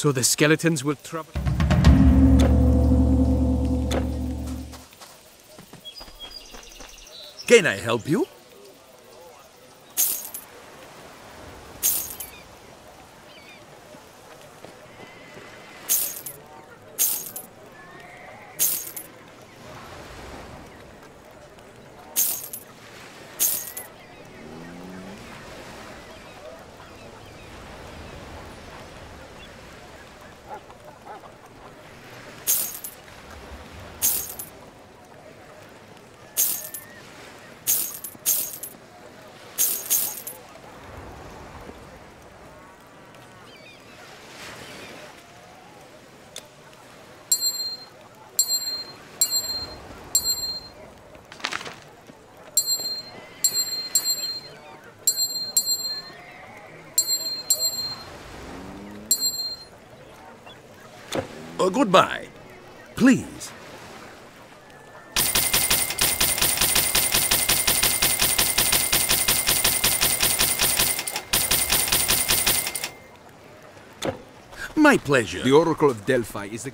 So the skeletons will trouble. Can I help you? Uh, goodbye. Please. My pleasure. The Oracle of Delphi is the.